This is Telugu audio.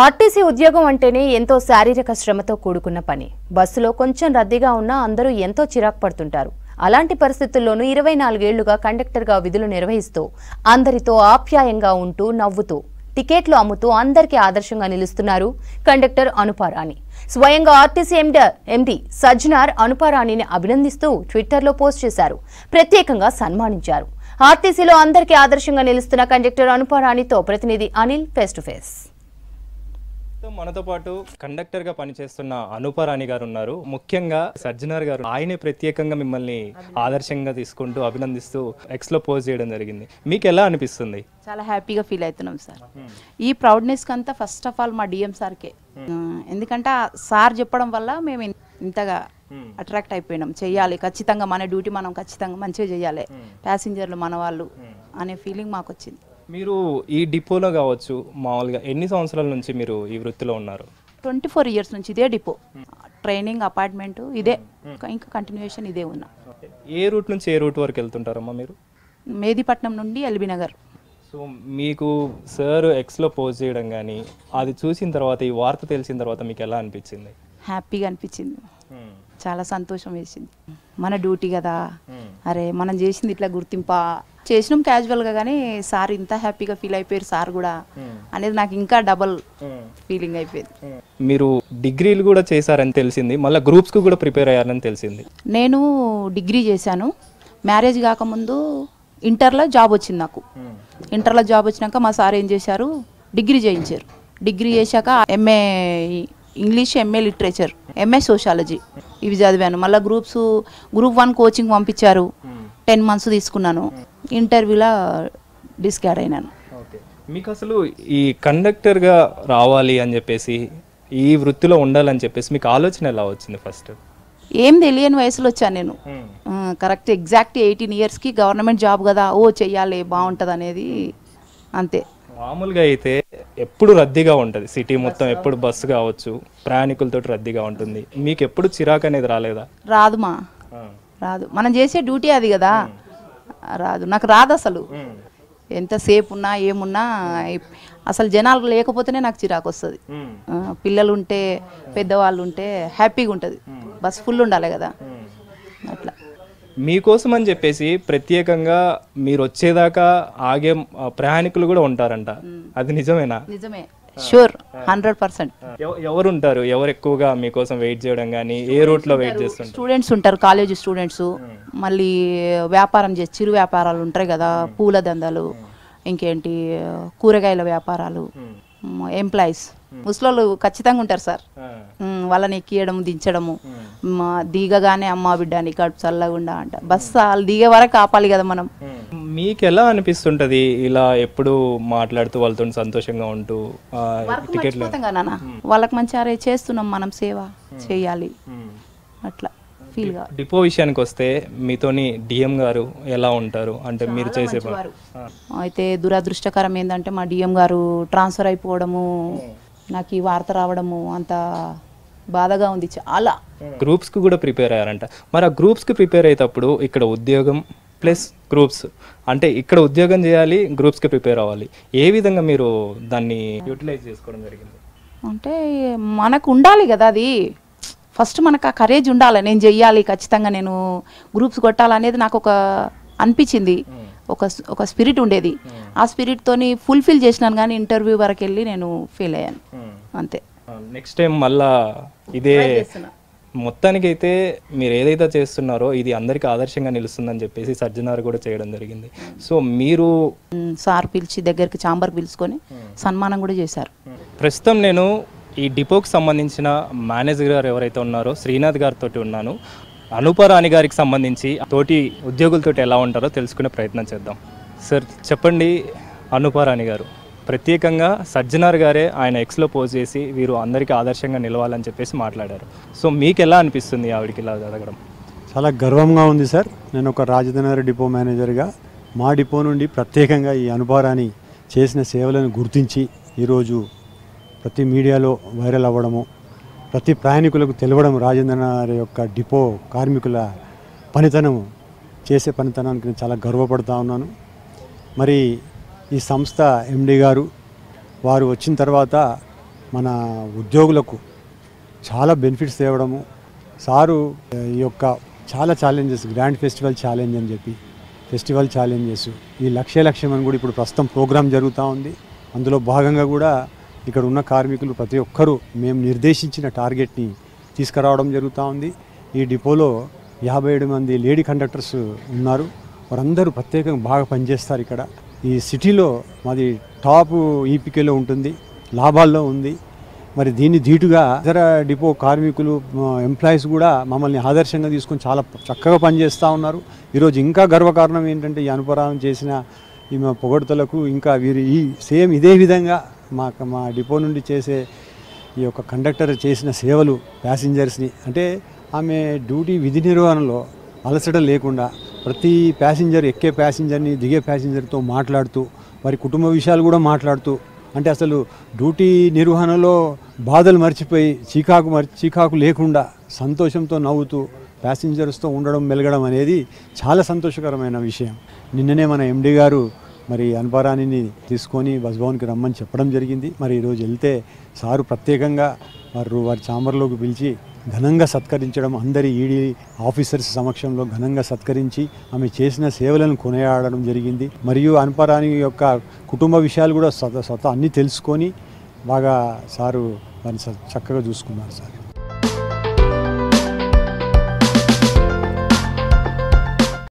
ఆర్టీసీ ఉద్యోగం అంటేనే ఎంతో శారీరక శ్రమతో కూడుకున్న పని. బస్సులో కొంచెం రద్దీగా ఉన్నా అందరూ ఎంతో చిరాకు పడుతుంటారు. అలాంటి పరిస్థితుల్లోనూ ఇరవై నాలుగేళ్ళుగా కండక్టర్గా విధులు నిర్వహిస్తూ అందరితో ఆప్యాయంగా ఉంటూ నవ్వుతూ టికెట్లు అమ్ముతూ అందరికీ ఆదర్శంగా నిలుస్తున్నారు కండక్టర్ అనుపారాణి. స్వయంగా ఆర్టీసీ ఎండర్ ఎండి సజ్నార్ అనుపారాణిని అభినందిస్తూ ట్విట్టర్లో పోస్ట్ చేశారు. ప్రత్యేకంగా సన్మానించారు. ఆర్టీసీలో అందరికీ ఆదర్శంగా నిలుస్తున్న కండక్టర్ అనుపారాణితో ప్రతినిధి అనిల్ ఫేస్ టు ఫేస్. ప్రస్తుతం మనతో పాటు కండక్టర్గా పనిచేస్తున్న అనుపరాణి గారు ఉన్నారు ముఖ్యంగా సజ్జనార్ గారు ఆయనే ప్రత్యేకంగా మిమ్మల్ని ఆదర్శంగా తీసుకుంటూ అభినందిస్తూ ఎక్స్లో పోస్ట్ చేయడం జరిగింది. మీకు ఎలా అనిపిస్తుంది? చాలా హ్యాపీగా ఫీల్ అవుతున్నాం సార్. ఈ ప్రౌడ్నెస్కి అంతా ఫస్ట్ ఆఫ్ ఆల్ మా డిఎం సార్కే. ఆ, ఎందుకంటే సార్ చెప్పడం వల్ల మేము ఇంతగా అట్రాక్ట్ అయిపోయినాం. చెయ్యాలి. ఖచ్చితంగా మన డ్యూటీ మనం ఖచ్చితంగా మంచిగా చేయాలి ప్యాసింజర్లు మన వాళ్ళు అనే ఫీలింగ్ మాకు వచ్చింది మీరు ఈ డిపోలో కావచ్చు మామూలుగా ఎన్ని సంవత్సరాల నుంచి మీరు ఈ వృత్తిలో ఉన్నారు? ట్వంటీ ఫోర్ ఇయర్స్ నుంచి ఇదే డిపో. ట్రైనింగ్ అపార్ట్మెంట్ ఇదే. ఇంకా- ఇంకా కంటిన్యూషన్ ఇదే ఉన్నా. ఏ రూట్ నుంచి ఏ రూట్ వరకు వెళ్తుంటారమ్మా మీరు? మేదిపట్నం నుండి ఎల్బీ నగర్. సో మీకు సార్ ఎక్స్లో పోస్ట్ చేయడం కానీ అది చూసిన తర్వాత ఈ వార్త తెలిసిన తర్వాత మీకు ఎలా అనిపించింది? హ్యాపీగా అనిపించింది. చాలా సంతోషం వేసింది. మన డ్యూటీ కదా. అరే మనం చేసింది ఇట్లా గుర్తింపా. చేసినాం క్యాజువల్గా కానీ సార్ ఇంత హ్యాపీగా ఫీల్ అయిపోయారు సార్ కూడా. అనేది నాకు ఇంకా డబల్ ఫీలింగ్ అయిపోయింది. మీరు డిగ్రీలు కూడా చేశారని తెలిసింది. మళ్ళీ గ్రూప్స్కి కూడా ప్రిపేర్ అయ్యారని తెలిసింది. నేను డిగ్రీ చేశాను. మ్యారేజ్ కాకముందు ఇంటర్లో జాబ్ వచ్చింది నాకు. ఇంటర్లో జాబ్ వచ్చినాక మా సార్ ఏం చేశారు? డిగ్రీ చేయించారు. డిగ్రీ చేశాక MA English MA literature MA sociology. ఇవి చదివాను. మళ్ళీ గ్రూప్స్ గ్రూప్ వన్ కోచింగ్ పంపించారు. టెన్ మంత్స్ తీసుకున్నాను. ఇంటర్వ్యూలో డిస్కార్డ్ అయినాను. ఓకే. మీకు అసలు ఈ కండక్టర్గా రావాలి అని చెప్పేసి ఈ వృత్తిలో ఉండాలని చెప్పేసి మీకు ఆలోచన ఎలా వచ్చింది ఫస్ట్? ఏం తెలియని వయసులో వచ్చాను నేను. కరెక్ట్ ఎగ్జాక్ట్ ఎయిటీన్ ఇయర్స్కి గవర్నమెంట్ జాబ్ కదా ఓ చెయ్యాలి బాగుంటుంది అనేది అంతే. మామూలుగా అయితే ఎప్పుడు రద్దీగా ఉంటుంది. సిటీ మొత్తం ఎప్పుడు బస్సు కావచ్చు ప్రయాణికులతో రద్దీగా ఉంటుంది. మీకు ఎప్పుడు చిరాకు అనేది రాలేదా? రాదు మా రాదు. మనం చేసే డ్యూటీ అది కదా. రాదు. నాకు రాదు అసలు. ఎంతసేపు ఉన్నా ఏమున్నా అసలు జనాలు లేకపోతేనే నాకు చిరాకు వస్తుంది. పిల్లలు ఉంటే పెద్దవాళ్ళు ఉంటే హ్యాపీగా ఉంటుంది బస్ ఫుల్ ఉండాలి కదా. అట్లా. మీకోసం అని చెప్పేసి ప్రత్యేకంగా మీరు వచ్చేదాకా ఆగే ప్రయాణికులు కూడా ఉంటారంట. అది నిజమేనా? నిజమే. షూర్ హండ్రెడ్ పర్సెంట్ ఎవ- ఎవరు ఉంటారు ఎవరు ఎక్కువగా మీకోసం వెయిట్ చేయడం కానీ ఏ రూట్లో వెయిట్ చేస్తుంటారు? స్టూడెంట్స్ ఉంటారు కాలేజీ స్టూడెంట్స్ మళ్ళీ వ్యాపారం చేసి చిరు వ్యాపారాలు ఉంటాయి కదా పూల దందాలు ఇంకేంటి కూరగాయల వ్యాపారాలు. ఎంప్లాయీస్ ముసలోళ్ళు ఖచ్చితంగా ఉంటారు సార్. వాళ్ళని ఎక్కియడం దించడము. దిగగానే అమ్మ బిడ్డ నీ కడుపు చల్లగుండా అంట. బస్ వాళ్ళు దిగే వరకు ఆపాలి కదా మనం. మీకు ఎలా అనిపిస్తుంటది ఇలా ఎప్పుడు మాట్లాడుతూ వాళ్ళతో సంతోషంగా ఉంటూ టికెట్లు వాళ్ళకి మంచి అరే చేస్తున్నాం మనం సేవ చేయాలి. అట్లా. ఫీల్గా డిపో విషయానికి వస్తే మీతోని డిఎం గారు ఎలా ఉంటారు? అంటే మీరు చేసే. అయితే దురదృష్టకరం ఏంటంటే మా డిఎం గారు ట్రాన్స్ఫర్ అయిపోవడము నాకు ఈ వార్త రావడము అంత బాధగా ఉంది చాలా. గ్రూప్స్కి కూడా ప్రిపేర్ అయ్యారంట. మరి ఆ గ్రూప్స్కి ప్రిపేర్ అయ్యేటప్పుడు ఇక్కడ ఉద్యోగం ప్లస్ గ్రూప్స్ అంటే ఇక్కడ ఉద్యోగం చేయాలి గ్రూప్స్కి ప్రిపేర్ అవ్వాలి. ఏ విధంగా మీరు దాన్ని యూటిలైజ్ చేసుకోవడం జరిగింది? అంటే మనకు ఉండాలి కదా అది. ఫస్ట్ మనకు ఆ కరేజ్ ఉండాలి. నేను చెయ్యాలి ఖచ్చితంగా నేను గ్రూప్స్ కొట్టాలనేది నాకు ఒక అనిపించింది. ఒక ఒక స్పిరిట్ ఉండేది. ఆ స్పిరిట్తోని ఫుల్ఫిల్ చేసినాను కానీ ఇంటర్వ్యూ వరకు వెళ్ళి నేను ఫెయిల్ అయ్యాను. అంతే. నెక్స్ట్ టైం మళ్ళా ఇదే మొత్తానికైతే మీరు ఏదైతే చేస్తున్నారో ఇది అందరికీ ఆదర్శంగా నిలుస్తుందని చెప్పేసి సజ్జనార్ కూడా చేయడం జరిగింది. సో మీరు సార్ పిలిచి దగ్గరికి చాంబర్ పిలుచుకొని సన్మానం కూడా చేశారు. ప్రస్తుతం నేను ఈ డిపోకి సంబంధించిన మేనేజర్ గారు ఎవరైతే ఉన్నారో శ్రీనాథ్ గారితో ఉన్నాను. అనుపరాణి గారికి సంబంధించి తోటి ఉద్యోగులతో ఎలా ఉంటారో తెలుసుకునే ప్రయత్నం చేద్దాం. సార్ చెప్పండి అనుపరాణి గారు. ప్రత్యేకంగా సజ్జనార్ గారే ఆయన ఎక్స్లో పోజ్ చేసి వీరు అందరికీ ఆదర్శంగా నిలవాలని చెప్పేసి మాట్లాడారు. సో మీకు ఎలా అనిపిస్తుంది ఆవిడకి ఇలా జరగడం? చాలా గర్వంగా ఉంది సార్. నేను ఒక రాజధనగర్ డిపో మేనేజర్గా మా డిపో నుండి ప్రత్యేకంగా ఈ అనుపారాన్ని చేసిన సేవలను గుర్తించి ఈరోజు ప్రతి మీడియాలో వైరల్ అవ్వడము ప్రతి ప్రయాణికులకు తెలవడం రాజేంద్రనాథ్ యొక్క డిపో కార్మికుల పనితనము చేసే పనితనానికి నేను చాలా గర్వపడుతూ ఉన్నాను. మరి ఈ సంస్థ ఎండి గారు వారు వచ్చిన తర్వాత మన ఉద్యోగులకు చాలా బెనిఫిట్స్ తేవడము సారు ఈ యొక్క చాలా ఛాలెంజెస్ గ్రాండ్ ఫెస్టివల్ ఛాలెంజ్ అని చెప్పి ఫెస్టివల్ ఛాలెంజెస్ ఈ లక్ష్య లక్ష్యం అని కూడా ఇప్పుడు ప్రస్తుతం ప్రోగ్రాం జరుగుతూ ఉంది. అందులో భాగంగా కూడా ఇక్కడ ఉన్న కార్మికులు ప్రతి ఒక్కరూ మేము నిర్దేశించిన టార్గెట్ని తీసుకురావడం జరుగుతూ ఉంది. ఈ డిపోలో యాభై ఏడు మంది లేడీ కండక్టర్స్ ఉన్నారు. వారందరూ ప్రత్యేకంగా బాగా పనిచేస్తారు ఇక్కడ. ఈ సిటీలో మాది టాప్ ఈపికేలో ఉంటుంది లాభాల్లో ఉంది. మరి దీన్ని ధీటుగా ఇతర డిపో కార్మికులు ఎంప్లాయీస్ కూడా మమ్మల్ని ఆదర్శంగా తీసుకొని చాలా చక్కగా పనిచేస్తూ ఉన్నారు. ఈరోజు ఇంకా గర్వకారణం ఏంటంటే ఈ అనుపరాణం చేసిన ఈ మా పొగడ్తలకు ఇంకా వీరు ఈ సేమ్ ఇదే విధంగా మా మా డిపో నుండి చేసే ఈ యొక్క కండక్టర్ చేసిన సేవలు ప్యాసింజర్స్ని అంటే ఆమె డ్యూటీ విధి నిర్వహణలో అలసట లేకుండా ప్రతి ప్యాసింజర్ ఎక్కే ప్యాసింజర్ని దిగే ప్యాసింజర్తో మాట్లాడుతూ వారి కుటుంబ విషయాలు కూడా మాట్లాడుతూ అంటే అసలు డ్యూటీ నిర్వహణలో బాధలు మర్చిపోయి చీకాకు మర్చి చీకాకు లేకుండా సంతోషంతో నవ్వుతూ ప్యాసింజర్స్తో ఉండడం మెలగడం అనేది చాలా సంతోషకరమైన విషయం. నిన్ననే మన ఎండి గారు మరి అన్పారాణిని తీసుకొని బస్భవన్కి రమ్మని చెప్పడం జరిగింది. మరి ఈరోజు వెళ్తే సారు ప్రత్యేకంగా వారు వారి చాంబర్లోకి పిలిచి ఘనంగా సత్కరించడం అందరి ఈడీ ఆఫీసర్స్ సమక్షంలో ఘనంగా సత్కరించి ఆమె చేసిన సేవలను కొనియాడడం జరిగింది. మరియు అన్పరాణి యొక్క కుటుంబ విషయాలు కూడా స్వత స్వత అన్నీ తెలుసుకొని బాగా సారు వారిని చక్కగా చూసుకున్నారు సార్.